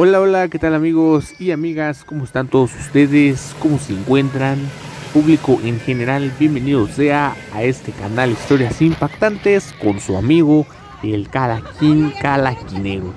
Hola, hola, ¿qué tal amigos y amigas? ¿Cómo están todos ustedes? ¿Cómo se encuentran? Público en general, bienvenidos sea a este canal Historias Impactantes con su amigo el Calaquín Calaquinero.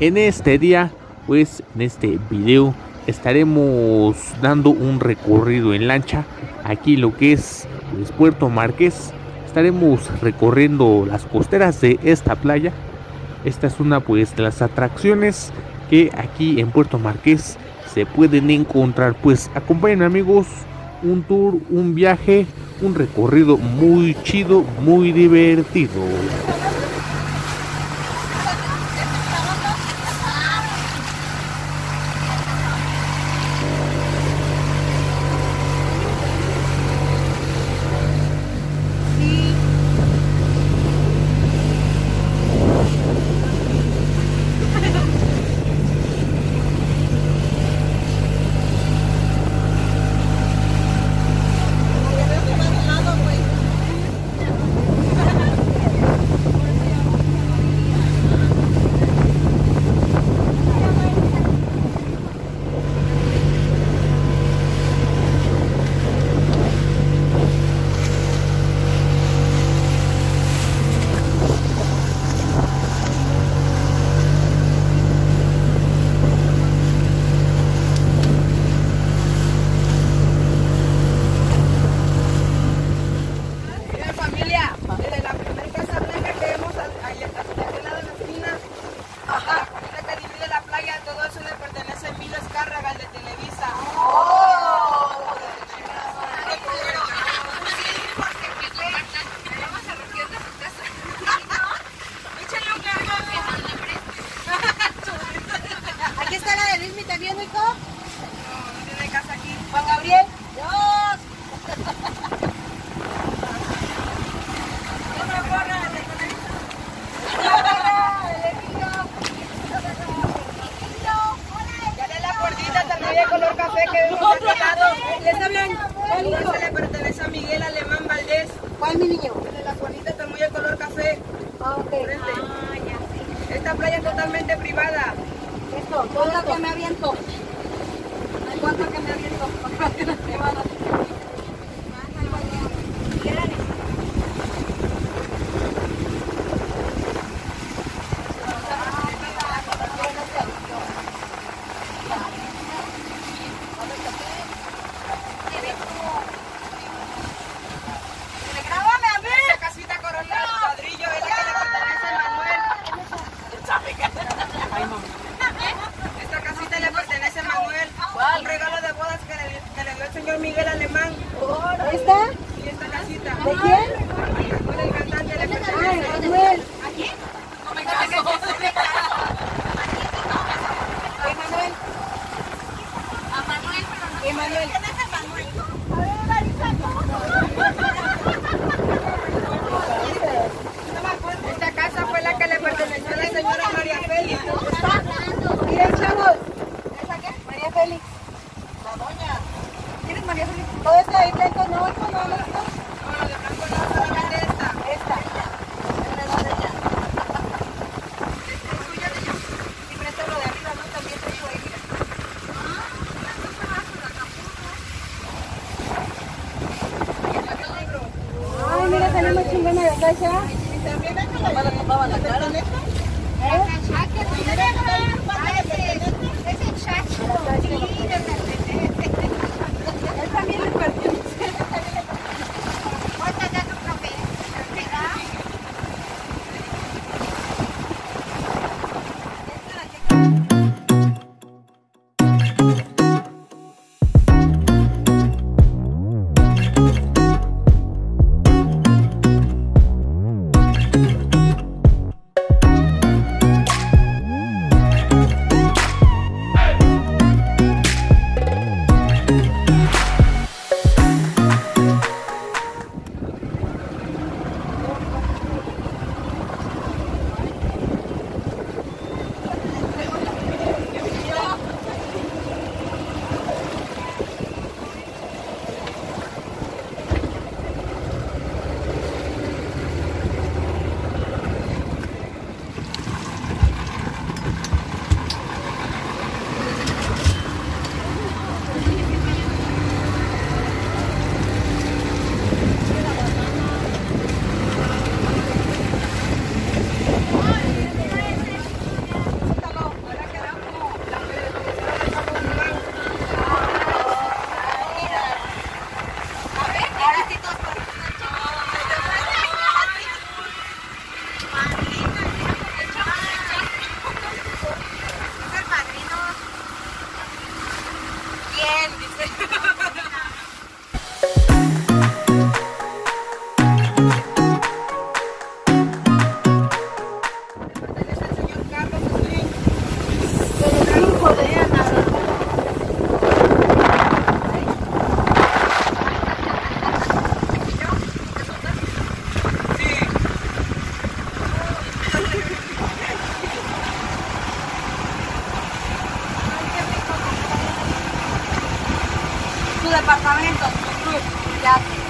En este día, pues en este video estaremos dando un recorrido en lancha aquí lo que es pues, Puerto Marqués. Estaremos recorriendo las costeras de esta playa. Esta es una pues de las atracciones que aquí en Puerto Marqués se pueden encontrar. Pues acompañen amigos, un tour, un viaje, un recorrido muy chido, muy divertido. Miren familia, desde la primera casa blanca que vemos ahí hasta aquel lado de la esquina, hasta la colina que divide la playa, todo eso le pertenece a Emilio Escárraga, el de Televisa. Aquí está la de Luismi también, hijo. No, no tiene casa aquí. Juan Gabriel. Dios. Ya de la de color café que vemos a este lado. Les hablan. ¿Cuál niño? Eso le pertenece a Miguel Alemán Valdés. ¿Cuál mi niño? De la muy de color café. Ah, ok. Frente. Esta playa es totalmente privada. Esto, ¿cuánto que me aviento? ¿Cuánto que me aviento? Grábame a mí. Esta casita coronel de ladrillo es la que le pertenece a Manuel. Esta casita le pertenece a Manuel. Un regalo de bodas que le, que le dio el señor Miguel Alemán. ¿Esta? Y esta casita. ¿De quién? Manuel, el cantante le Ah, pertenece. Manuel. Emanuel. Esta casa fue la que le perteneció a la señora María Félix. Miren, chavos. ¿Esa qué? María Félix. La doña. ¿Quién es María Félix? Todo esto ahí blanco, no, hijo, no, no, no. No, de blanco no, esta. Esta. Esta es la de. Y presta lo de arriba, ¿no? También traigo ahí, mira. Ay, mira, tenemos chingona de casa. ¿Para tapaba la cara? Él también le pertenece. Departamento. Ya.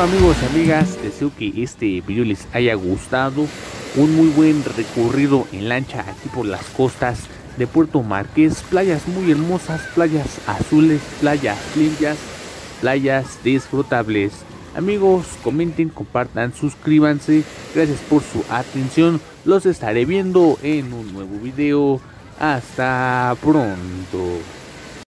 Amigos y amigas, deseo que este video les haya gustado. Un muy buen recorrido en lancha aquí por las costas de Puerto Marqués. Playas muy hermosas, playas azules, playas limpias, playas disfrutables. Amigos, comenten, compartan, suscríbanse. Gracias por su atención. Los estaré viendo en un nuevo video. Hasta pronto.